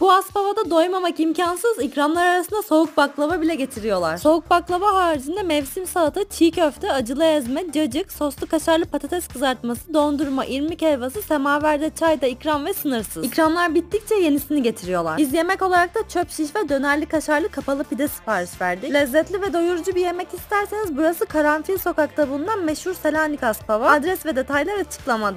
Bu Aspava'da doymamak imkansız ikramlar arasında soğuk baklava bile getiriyorlar. Soğuk baklava haricinde mevsim salata, çiğ köfte, acılı ezme, cacık, soslu kaşarlı patates kızartması, dondurma, irmik helvası, semaverde çay da ikram ve sınırsız. İkramlar bittikçe yenisini getiriyorlar. Biz yemek olarak da çöp şiş ve dönerli kaşarlı kapalı pide sipariş verdik. Lezzetli ve doyurucu bir yemek isterseniz burası Karanfil sokakta bulunan meşhur Selanik Aspava. Adres ve detaylar açıklamada.